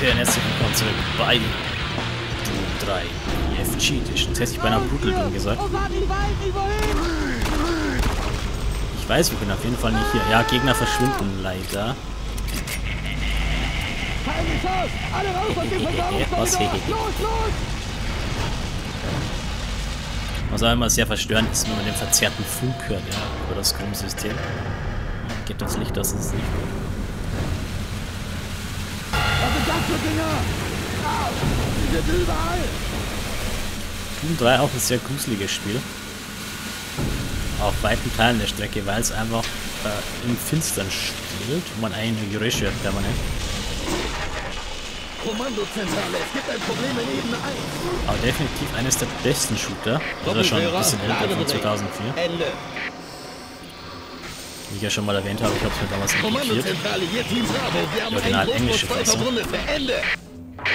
Leute, herzlich willkommen zurück bei Doom 3 EFG Edition. Das hätte ich beinahe Brutal gesagt. Ich weiß, wir können auf jeden Fall nicht hier. Ja, Gegner verschwinden leider. Was? Was auch immer sehr verstörend ist, wenn man den verzerrten Funk hört, ja, über das Grundsystem. Geht das Licht aus, ist nicht gut. Doom 3 auch ein sehr gruseliges Spiel. Auf weiten Teilen der Strecke, weil es einfach äh, im Finstern spielt und man eigentlich nur Geräusche hört permanent. Kommandozentrale, es gibt ein Problem in Ebene 1. Aber definitiv eines der besten Shooter. Oder schon ein bisschen älter, von 2004. Ende. Wie ich ja schon mal erwähnt habe, ich habe es mir damals importiert. Kommandozentrale, hier Team Bravo. Wir haben Original englische Fassung.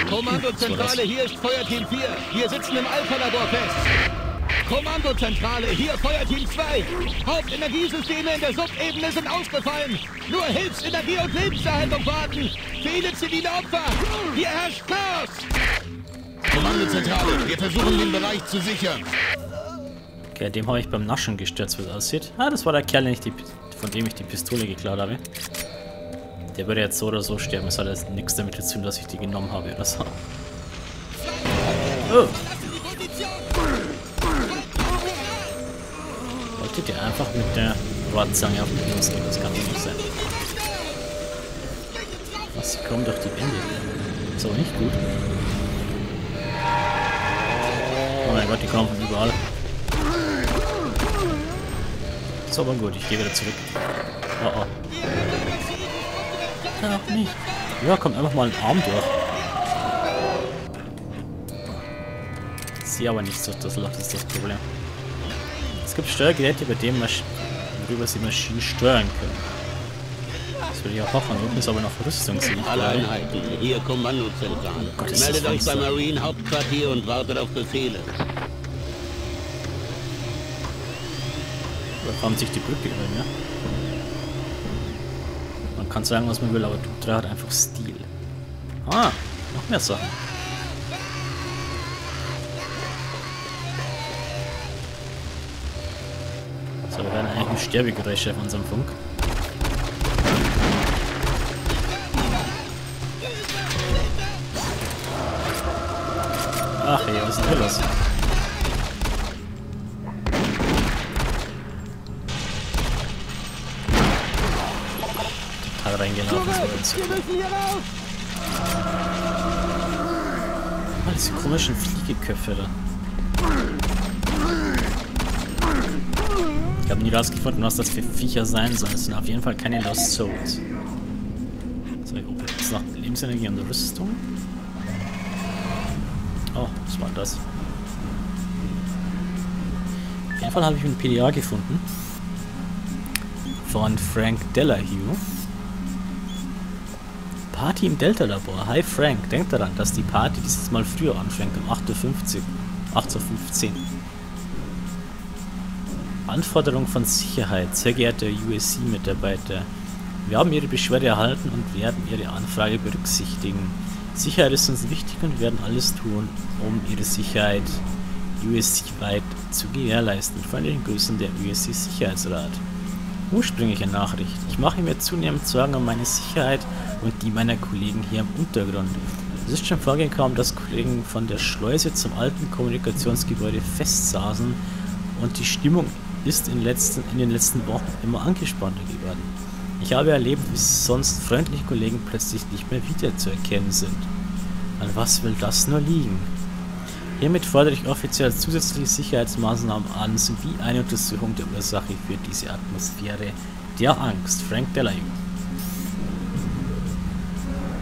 Kommandozentrale, hier ist Feuerteam 4. Wir sitzen im Alpha-Labor fest. Kommandozentrale, hier Feuerteam 2. Hauptenergiesysteme in der Subebene sind ausgefallen. Nur Hilfsenergie und Lebenserhaltung warten. Viele zivile Opfer. Hier herrscht Chaos. Kommandozentrale, wir versuchen den Bereich zu sichern. Okay, dem habe ich beim Naschen gestürzt, wie es aussieht. Ah, das war der Kerl, den ich die, von dem ich die Pistole geklaut habe. Der würde jetzt so oder so sterben. Es hat jetzt nichts damit zu tun, dass ich die genommen habe oder so. Oh. Wolltet ihr einfach mit der Rohrzange auf mich losgehen? Das kann doch nicht sein. Was? Sie kommen durch die Wände. Ist aber nicht gut. Oh mein Gott, die kommen von überall. Ist aber gut, ich gehe wieder zurück. Oh oh. Ja, auch nicht. Ja, kommt einfach mal ein Arm durch. Sehe aber nichts durch das Loch, das ist das Problem. Es gibt Steuergeräte, bei denen Masch worüber sie Maschinen steuern können. Das will ich auch hoffen. Unten ist aber noch Rüstung, Alle. Einheiten, hier Kommandozentrale. Gott, das Meldet euch beim. Marine Hauptquartier und wartet auf Befehle. Formt sich die Brücke über mir. Man kann sagen, was man will, aber 3 hat einfach Stil. Ah, noch mehr Sachen. So, wir werden eigentlich ein Sterbegeräusch auf unserem Funk. Ach hey, was ist denn hier los? Reingelaufen, hier raus. Ah, diese komischen Fliegeköpfe da. Ich habe nie rausgefunden, was das für Viecher sein sollen. Es sind auf jeden Fall keine Lost Souls. So, ich oben jetzt noch Lebensenergie und Rüstung. Oh, was war das? Auf jeden Fall habe ich ein PDA gefunden. Von Frank Delahue. Party im Delta-Labor. Hi Frank, denk daran, dass die Party dieses Mal früher anfängt, um 8.50 Uhr. 8.15 Uhr. Anforderung von Sicherheit. Sehr geehrter USC-Mitarbeiter, wir haben Ihre Beschwerde erhalten und werden Ihre Anfrage berücksichtigen. Sicherheit ist uns wichtig und werden alles tun, um Ihre Sicherheit USC-weit zu gewährleisten. Freundlichen Grüßen der USC-Sicherheitsrat. Ursprüngliche Nachricht. Ich mache mir zunehmend Sorgen um meine Sicherheit und die meiner Kollegen hier im Untergrund. Es ist schon vorgekommen, dass Kollegen von der Schleuse zum alten Kommunikationsgebäude festsaßen und die Stimmung ist in, letzten, in den letzten Wochen immer angespannter geworden. Ich habe erlebt, wie sonst freundliche Kollegen plötzlich nicht mehr wiederzuerkennen sind. An was will das nur liegen? Hiermit fordere ich offiziell zusätzliche Sicherheitsmaßnahmen an, sowie eine Untersuchung der Ursache für diese Atmosphäre der Angst. Frank Delahue.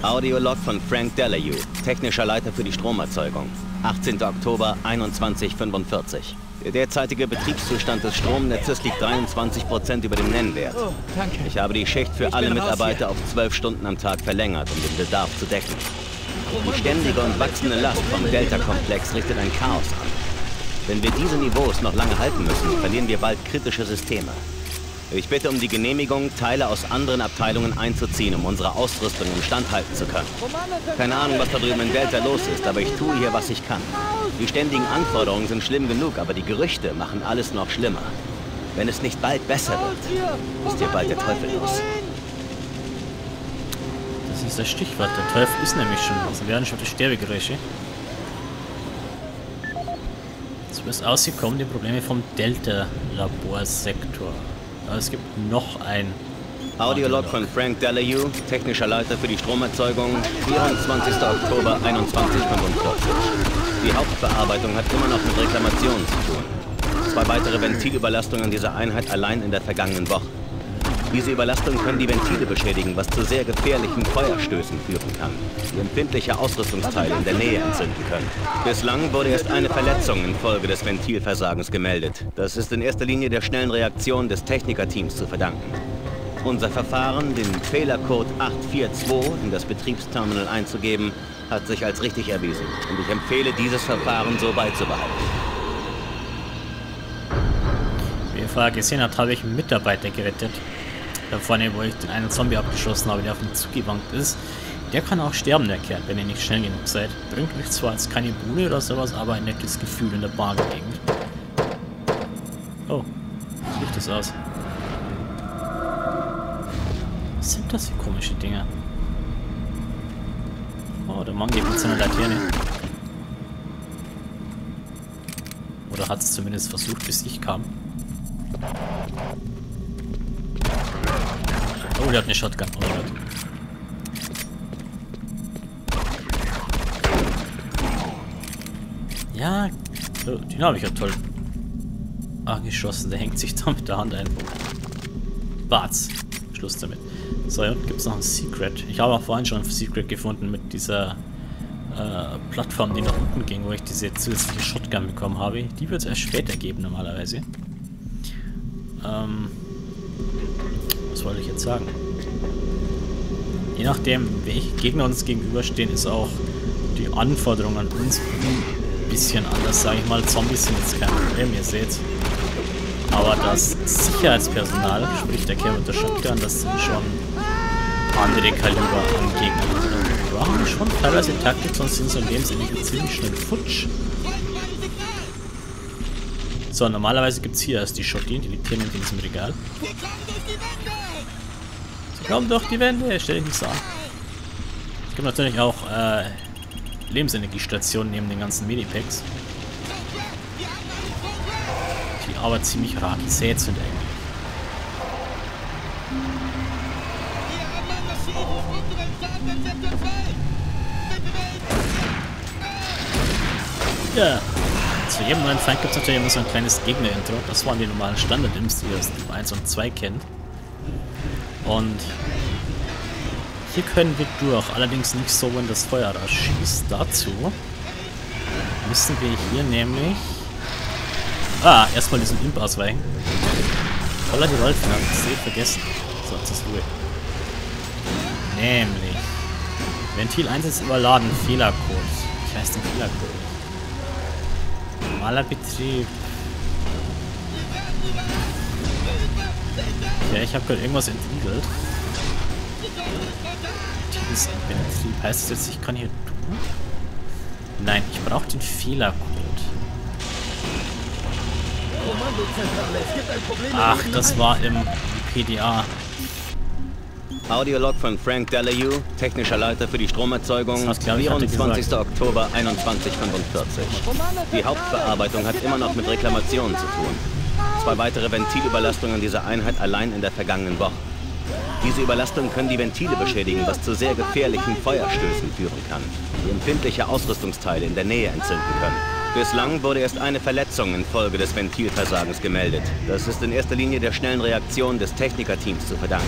Audiolog von Frank Delahue, technischer Leiter für die Stromerzeugung. 18. Oktober 2145. Der derzeitige Betriebszustand des Stromnetzes liegt 23% über dem Nennwert. Oh. Ich habe die Schicht für Ich alle Mitarbeiter auf 12 Stunden am Tag verlängert, um den Bedarf zu decken. Die ständige und wachsende Last vom Delta-Komplex richtet ein Chaos an. Wenn wir diese Niveaus noch lange halten müssen, verlieren wir bald kritische Systeme. Ich bitte um die Genehmigung, Teile aus anderen Abteilungen einzuziehen, um unsere Ausrüstung im Stand halten zu können. Keine Ahnung, was da drüben in Delta los ist, aber ich tue hier, was ich kann. Die ständigen Anforderungen sind schlimm genug, aber die Gerüchte machen alles noch schlimmer. Wenn es nicht bald besser wird, ist hier bald der Teufel los. Das ist das Stichwort. Der Teufel ist nämlich schon. Also werden schon die Sterbegeräusche. So es aussieht, kommen die Probleme vom Delta-Laborsektor. Aber es gibt noch ein Audiolog von Frank Delahue, technischer Leiter für die Stromerzeugung, 24. Oktober 2145. Die Hauptbearbeitung hat immer noch mit Reklamationen zu tun. Zwei weitere Ventilüberlastungen dieser Einheit allein in der vergangenen Woche. Diese Überlastung können die Ventile beschädigen, was zu sehr gefährlichen Feuerstößen führen kann, die empfindliche Ausrüstungsteile in der Nähe entzünden können. Bislang wurde erst eine Verletzung infolge des Ventilversagens gemeldet. Das ist in erster Linie der schnellen Reaktion des Technikerteams zu verdanken. Unser Verfahren, den Fehlercode 842 in das Betriebsterminal einzugeben, hat sich als richtig erwiesen. Und ich empfehle, dieses Verfahren so beizubehalten. Wie ihr vorher gesehen habt, habe ich einen Mitarbeiter gerettet. Da vorne, wo ich den einen Zombie abgeschossen habe, der auf mich zugewankt ist. Der kann auch sterben, der Kerl, wenn ihr nicht schnell genug seid. Bringt euch zwar jetzt keine Bude oder sowas, aber ein nettes Gefühl in der Bahngegend. Oh, wie sieht das aus? Was sind das für komische Dinge? Oh, der Mann geht mit seiner Laterne. Oder hat es zumindest versucht, bis ich kam. Hat eine Shotgun. Gott. Ja, den habe ich ja toll angeschossen. Der hängt sich da mit der Hand ein. Barts. Schluss damit. So, hier unten gibt es noch ein Secret. Ich habe auch vorhin schon ein Secret gefunden mit dieser äh, Plattform, die nach unten ging, wo ich diese zusätzliche Shotgun bekommen habe. Die wird es erst später geben, normalerweise. Ähm, wollte ich jetzt sagen? Je nachdem, welche Gegner uns gegenüberstehen, ist auch die Anforderung an uns ein bisschen anders, sage ich mal. Zombies sind jetzt kein Problem, ihr seht. Aber das Sicherheitspersonal, sprich der Kerl mit der Shotgun, das sind schon andere Kaliber an Gegnern. Wir brauchen schon teilweise Taktik, sonst sind dem Sinne ziemlich schnell futsch. So, normalerweise gibt es hier erst die Shotgun, die liegt hier in diesem Regal. Kommen durch die Wände, stell dich nicht so an. Es gibt natürlich auch äh, Lebensenergiestationen neben den ganzen Medipacks. Die aber ziemlich rar gesät sind eigentlich. Ja. Zu jedem neuen Feind gibt es natürlich immer so ein kleines Gegner-Intro. Das waren die normalen Standard-Imps, die ihr aus Typ 1 und 2 kennt. Und hier können wir durch. Allerdings nicht so, wenn das Feuer da schießt. Dazu müssen wir hier nämlich... Ah, erstmal diesen Imp ausweichen. Voller die Rollfinger. Seht, vergessen. So, jetzt ist Ruhe. Nämlich... Ventil 1 ist überladen. Fehlercode. Ich weiß den Fehlercode. Normaler Betrieb. Ja, ich habe gerade irgendwas entriegelt. Dieses Betrieb. Heißt das jetzt, ich kann hier tun? Nein, ich brauche den Fehlercode. Ach, das war im PDA. Audiolog von Frank Delahue, technischer Leiter für die Stromerzeugung, Das hatte 24. gesagt. Oktober 2145. Die Hauptbearbeitung hat immer noch mit Reklamationen zu tun. Zwei weitere Ventilüberlastungen dieser Einheit allein in der vergangenen Woche. Diese Überlastungen können die Ventile beschädigen, was zu sehr gefährlichen Feuerstößen führen kann, die empfindliche Ausrüstungsteile in der Nähe entzünden können. Bislang wurde erst eine Verletzung infolge des Ventilversagens gemeldet. Das ist in erster Linie der schnellen Reaktion des Technikerteams zu verdanken.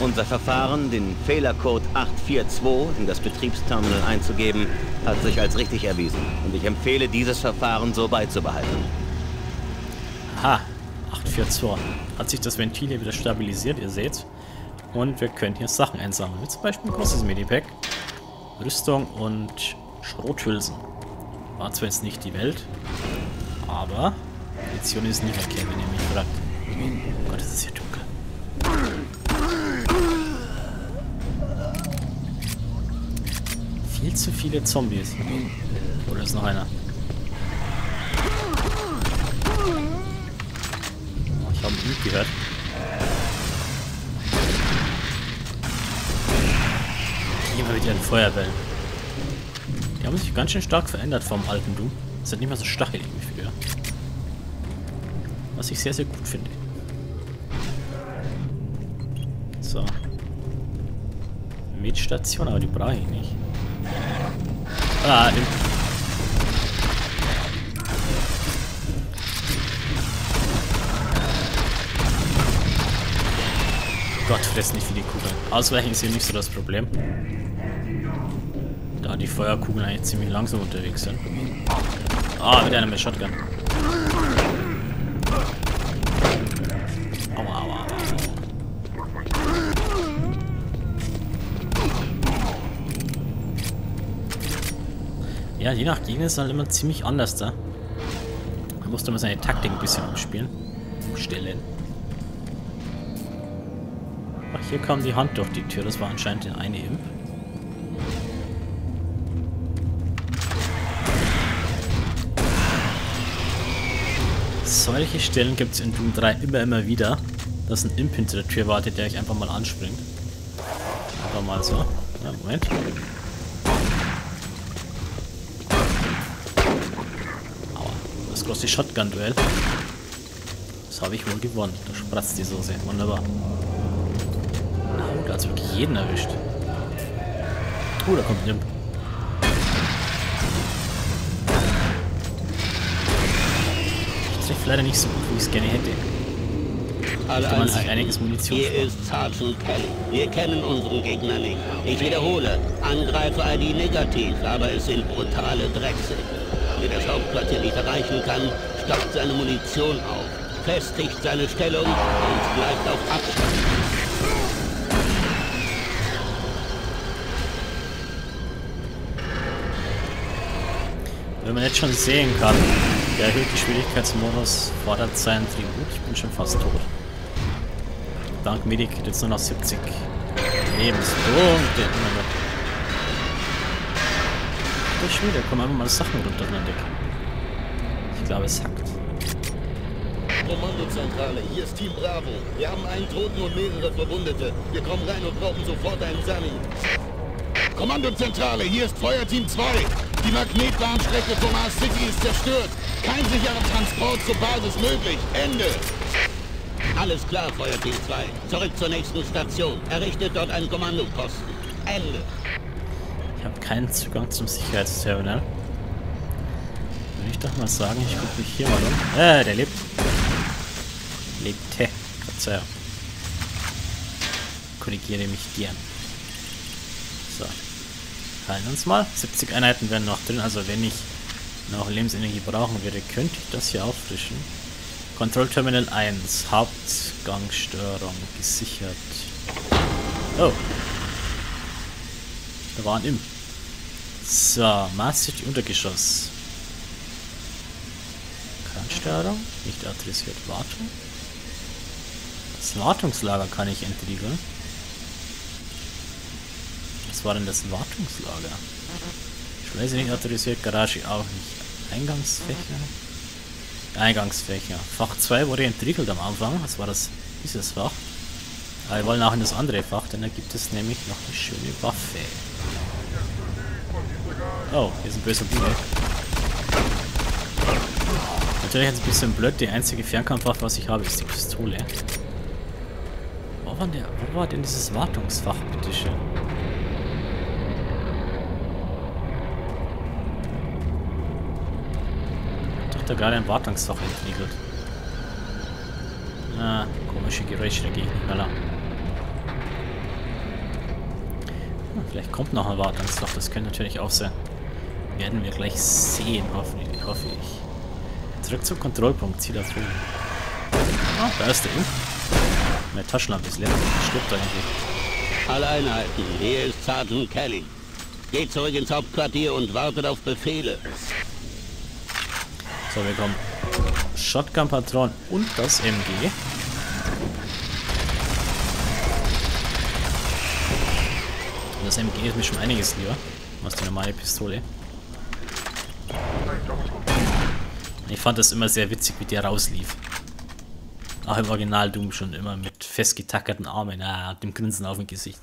Unser Verfahren, den Fehlercode 842 in das Betriebsterminal einzugeben, hat sich als richtig erwiesen. Und ich empfehle, dieses Verfahren so beizubehalten. Aha, 8,4 Hat sich das Ventil hier wieder stabilisiert, ihr seht. Und wir können hier Sachen einsammeln. Wie zum Beispiel ein großes Medipack. Rüstung und Schrothülsen. War zwar jetzt nicht die Welt, aber Mission ist nicht verkehrt, wenn ihr mich fragt. Oh Gott, es ist hier dunkel. Viel zu viele Zombies. Oder ist noch einer? Ihn gehört. Immer mit ihren Feuerbällen. Die haben sich ganz schön stark verändert vom alten Doom. Sind nicht mehr so stachelig wie früher. Was ich sehr, sehr gut finde. So. Metstation, aber die brauche ich nicht. Ah, den Gott, fress nicht viele Kugeln. Ausweichen ist hier nicht so das Problem. Da die Feuerkugeln eigentlich ziemlich langsam unterwegs sind. Ah, wieder einer mit Shotgun. Aua, aua, aua. Ja, je nach Gegner ist es halt immer ziemlich anders da. Da musste man seine Taktik ein bisschen umspielen. Umstellen. Ach, hier kam die Hand durch die Tür. Das war anscheinend der eine Imp. Solche Stellen gibt es in Doom 3 immer, immer wieder, dass ein Imp hinter der Tür wartet, der euch einfach mal anspringt. Einfach mal so. Ja, Moment. Aua. Das große Shotgun-Duell. Das habe ich wohl gewonnen. Da spratzt die Soße. Wunderbar. Es wirklich jeden erwischt. Oh, da kommt ein Imp. Ich treffe leider nicht so gut, wie ich es gerne hätte. Alle man sich einiges Munition Hier sparen. ist Sergeant Kelly. Wir kennen unseren Gegner nicht. Ich wiederhole, Angreifer-ID negativ, aber es sind brutale Drecksäcke. Wer das Hauptquartier nicht erreichen kann, stockt seine Munition auf, festigt seine Stellung und bleibt auf Abstand. Wenn man jetzt schon sehen kann, der erhöhte Schwierigkeitsmodus fordert seinen Tribut. Ich bin schon fast tot. Dank Medic geht jetzt nur noch 70 Lebenspunkte. Der schon wieder kommen einfach mal Sachen runter Decke. Ich glaube, es hackt. Kommandozentrale, hier ist Team Bravo. Wir haben einen Toten und mehrere Verwundete. Wir kommen rein und brauchen sofort einen Sami. Kommandozentrale, hier ist Feuerteam 2. Die Magnetbahnstrecke von Mars City ist zerstört. Kein sicherer Transport zur Basis möglich. Ende. Alles klar, Feuerteam 2. Zurück zur nächsten Station. Errichtet dort einen Kommandoposten. Ende. Ich habe keinen Zugang zum Sicherheitsterminal. Würde ich doch mal sagen, ich gucke mich hier mal um. Äh, der lebt. Lebte. Verzeihung. Korrigiere mich gern. So. Heilen uns mal. 70 Einheiten werden noch drin, also wenn ich noch Lebensenergie brauchen würde, könnte ich das hier auffrischen. Control Terminal 1, Hauptgangsteuerung gesichert. Oh. Da war ein Imp. So, Mars City Untergeschoss. Kransteuerung, nicht adressiert Wartung. Das Wartungslager kann ich entriegeln. Was war denn das Wartungslager? Schleuse nicht autorisiert, Garage auch nicht. Eingangsfächer? Eingangsfächer. Fach 2 wurde entriegelt am Anfang. Was war das? Dieses Fach. Aber wir wollen auch in das andere Fach, denn da gibt es nämlich noch eine schöne Waffe. Oh, hier ist ein böser Bude. Natürlich jetzt ein bisschen blöd, die einzige Fernkampfwaffe, was ich habe, ist die Pistole. Wo war, der, wo war denn dieses Wartungsfach, bitteschön? Doch da gerade ein Wartungsfach entriegelt. Ah, komische Geräusche, da gehe ich nicht mehr lang. Hm, Vielleicht kommt noch ein Wartungsfach, das könnte natürlich auch sein. Werden wir gleich sehen, hoffentlich, hoffe ich. Zurück zum Kontrollpunkt, zieh da drüben. Ah, da ist der Imp. Meine Taschenlampe ist leer. Stirbt eigentlich. Alle Einheiten, hier ist Sergeant Kelly. Geht zurück ins Hauptquartier und wartet auf Befehle. So, wir kommen. Shotgun-Patronen und das MG. Das MG ist mir schon einiges lieber. Was die normale Pistole. Ich fand das immer sehr witzig, wie der rauslief. Auch im Original Doom schon immer mit festgetackerten Armen, ah, dem Grinsen auf dem Gesicht.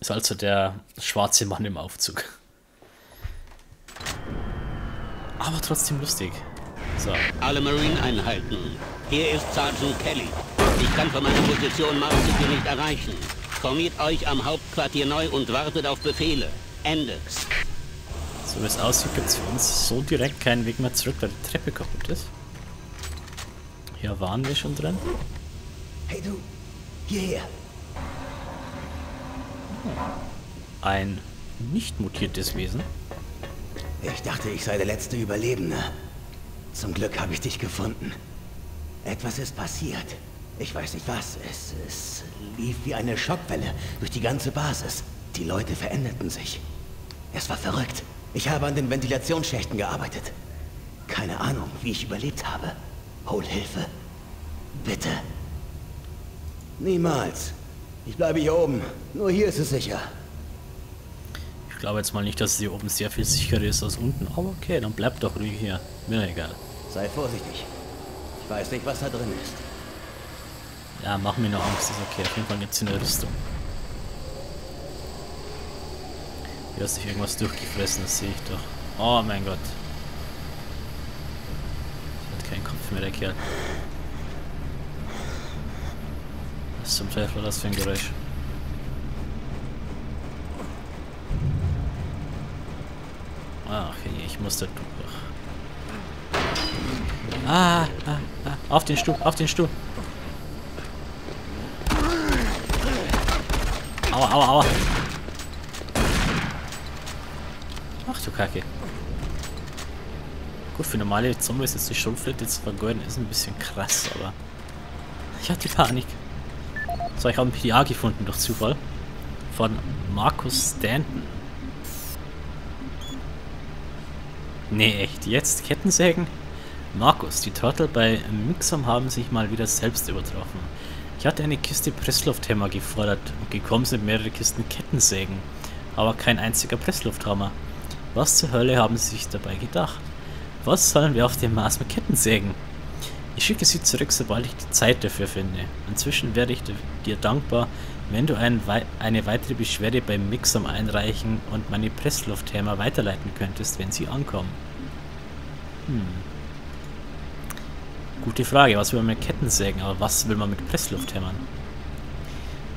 Ist also der schwarze Mann im Aufzug. Aber trotzdem lustig. So. Alle Marine-Einheiten. Hier ist Sergeant Kelly. Ich kann von meiner Position Mars City nicht erreichen. Formiert euch am Hauptquartier neu und wartet auf Befehle. Ende. So wie es aussieht, gibt es für uns so direkt keinen Weg mehr zurück, da die Treppe kaputt ist. Hier waren wir schon drin. Hey du, hierher. Ein nicht mutiertes Wesen. Ich dachte, ich sei der letzte Überlebende. Zum Glück habe ich dich gefunden. Etwas ist passiert. Ich weiß nicht was. Es, es lief wie eine Schockwelle durch die ganze Basis. Die Leute veränderten sich. Es war verrückt. Ich habe an den Ventilationsschächten gearbeitet. Keine Ahnung, wie ich überlebt habe. Hol Hilfe. Bitte. Niemals. Ich bleibe hier oben. Nur hier ist es sicher. Ich glaube jetzt mal nicht, dass es hier oben sehr viel sicherer ist als unten. Aber okay, dann bleib doch ruhig hier. Mir egal. Sei vorsichtig. Ich weiß nicht, was da drin ist. Ja, mach mir noch Angst, ist okay. Auf jeden Fall gibt es eine Rüstung. Hier hast dich irgendwas durchgefressen, das sehe ich doch. Oh mein Gott. Das hat keinen Kopf mehr, der Kerl. Was zum Teufel war das für ein Geräusch? Ach, okay, ich muss da durch. Ah, ah, ah, auf den Stuhl, auf den Stuhl. Aua, aua, aua. Ach du Kacke. Gut, für normale Zombies ist die Schrotflinte zu vergeuden, ist ein bisschen krass, aber... Ich hatte Panik. So, ich habe ein PDA gefunden durch Zufall. Von Markus Stanton. Nee, echt, jetzt Kettensägen? Markus, die Turtle bei Mixam haben sich mal wieder selbst übertroffen. Ich hatte eine Kiste Presslufthammer gefordert und gekommen sind mehrere Kisten Kettensägen, aber kein einziger Presslufthammer. Was zur Hölle haben sie sich dabei gedacht? Was sollen wir auf dem Mars mit Kettensägen? Ich schicke sie zurück, sobald ich die Zeit dafür finde. Inzwischen wäre ich dir dankbar, wenn du ein eine weitere Beschwerde beim Mixam einreichen und meine Presslufthammer weiterleiten könntest, wenn sie ankommen. Hm. Gute Frage, was will man mit Kettensägen, aber was will man mit Presslufthämmern?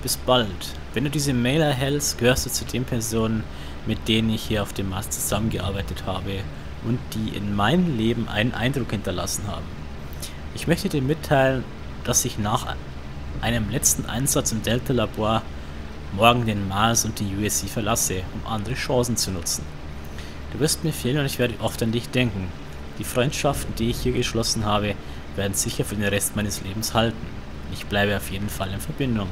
Bis bald. Wenn du diese Mail erhältst, gehörst du zu den Personen, mit denen ich hier auf dem Mars zusammengearbeitet habe und die in meinem Leben einen Eindruck hinterlassen haben. Ich möchte dir mitteilen, dass ich nach einem letzten Einsatz im Delta-Labor morgen den Mars und die USC verlasse, um andere Chancen zu nutzen. Du wirst mir fehlen und ich werde oft an dich denken. Die Freundschaften, die ich hier geschlossen habe, werden sicher für den Rest meines Lebens halten. Ich bleibe auf jeden Fall in Verbindung.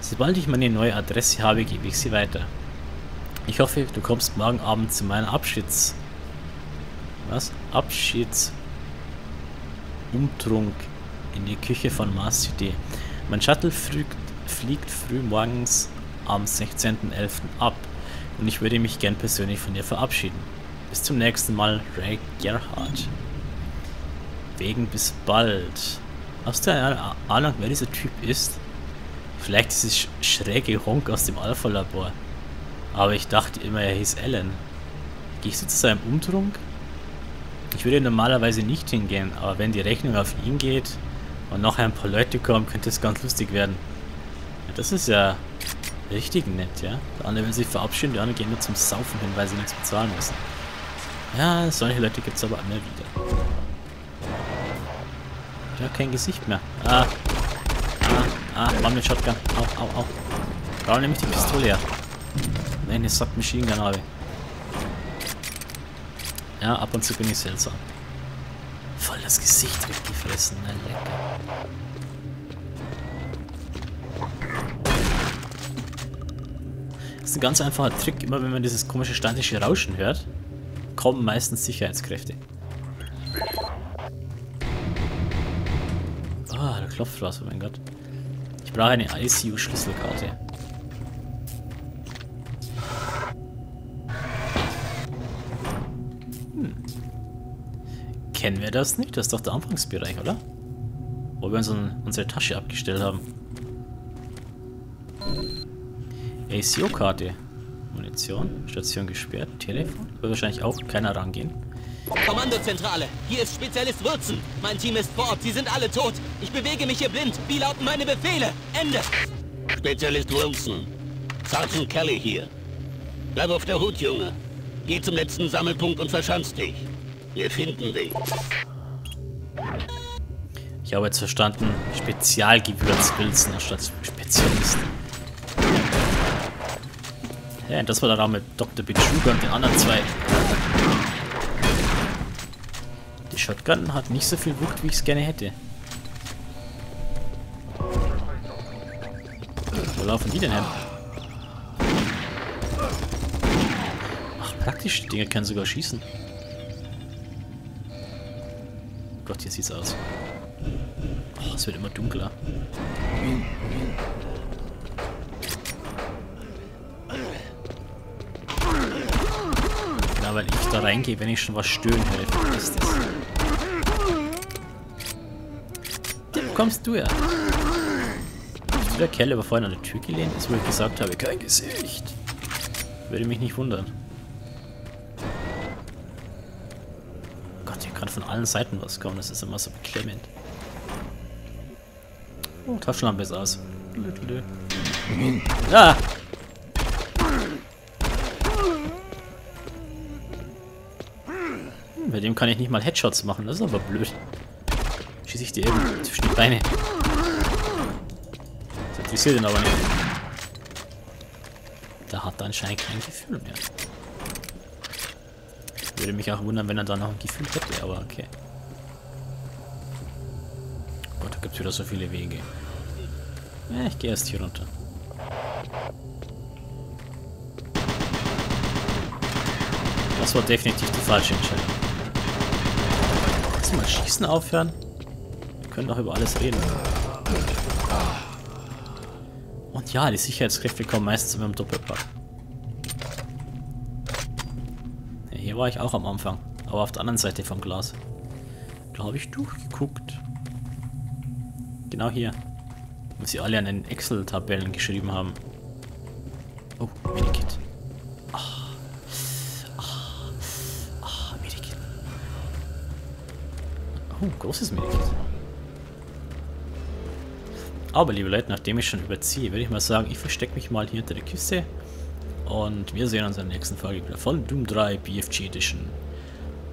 Sobald ich meine neue Adresse habe, gebe ich sie weiter. Ich hoffe, du kommst morgen Abend zu meiner Abschieds... Was? Abschieds... Umtrunk in die Küche von Mars City. Mein Shuttle fliegt, fliegt früh morgens am 16.11. ab und ich würde mich gern persönlich von dir verabschieden. Bis zum nächsten Mal, Ray Gerhardt. Wegen bis bald. Hast du eine Ahnung, wer dieser Typ ist? Vielleicht dieses schräge Honk aus dem Alpha-Labor. Aber ich dachte immer, er hieß Alan. Gehst du zu seinem Umtrunk? Ich würde normalerweise nicht hingehen, aber wenn die Rechnung auf ihn geht und noch ein paar Leute kommen, könnte es ganz lustig werden. Ja, das ist ja richtig nett, ja. Der andere will sich verabschieden, die anderen gehen nur zum Saufen hin, weil sie nichts bezahlen müssen. Ja, solche Leute gibt es aber immer wieder. Ich habe kein Gesicht mehr. Ah. Ah, ah, war mit Shotgun. Au, au, au. Warum nehme ich die Pistole her? Nein, eine Submachine Gun habe. Ja, ab und zu bin ich seltsam. Das Gesicht wird gefressen, na lecker. Das ist ein ganz einfacher Trick, immer wenn man dieses komische statische Rauschen hört, kommen meistens Sicherheitskräfte. klopft was, oh mein Gott. Ich brauche eine ICU-Schlüsselkarte. Kennen wir das nicht? Das ist doch der Anfangsbereich, oder? Wo wir uns unsere Tasche abgestellt haben. ACO-Karte. Munition, Station gesperrt, Telefon. Wird wahrscheinlich auch keiner rangehen. Kommandozentrale, hier ist Spezialist Wilson. Mein Team ist vor Ort, sie sind alle tot. Ich bewege mich hier blind. Wie lauten meine Befehle? Ende. Spezialist Wilson. Sergeant Kelly hier. Bleib auf der Hut, Junge. Geh zum letzten Sammelpunkt und verschanz dich. Wir finden dich. Ich habe jetzt verstanden, Spezialgewürz Wilson anstatt Spezialist. Ja, das war der Raum mit Dr. Bichuga und den anderen zwei. Die Shotgun hat nicht so viel Wucht, wie ich es gerne hätte. Wo laufen die denn hin? Ach, praktisch, die Dinger können sogar schießen. Gott, hier sieht's aus. Oh, es wird immer dunkler. Ja, weil ich da reingehe, wenn ich schon was stören höre. Vergiss das. Wo kommst du? Bist du der Kerl, der vorhin an der Tür gelehnt ist, wo ich gesagt habe, kein Gesicht? Würde mich nicht wundern. Von allen Seiten was kommen. Das ist immer so beklemmend. Oh, Taschenlampe ist aus. Ah! Hm, bei dem kann ich nicht mal Headshots machen. Das ist aber blöd. Schieße ich dir eben zwischen die Beine. Das interessiert ihn aber nicht. Da hat er anscheinend kein Gefühl mehr. Würde mich auch wundern, wenn er da noch ein Gefühl hätte, aber okay. Gott, da gibt es wieder so viele Wege. Ja, ich gehe erst hier runter. Das war definitiv die falsche Entscheidung. Kannst du mal schießen aufhören? Wir können doch über alles reden. Und ja, die Sicherheitskräfte kommen meistens mit dem Doppelpack. Ja, hier war ich auch am Anfang. Aber auf der anderen Seite vom Glas. Da habe ich durchgeguckt. Genau hier. Wo sie alle an den Excel-Tabellen geschrieben haben. Oh, Medikit. Ah. Ah. Ah, Medikit. Oh, großes Medikit. Aber, liebe Leute, nachdem ich schon überziehe, würde ich mal sagen, ich verstecke mich mal hier hinter der Kiste. Und wir sehen uns in der nächsten Folge wieder von Doom 3 BFG Edition.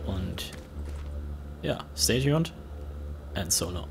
Und ja, stay tuned and solo.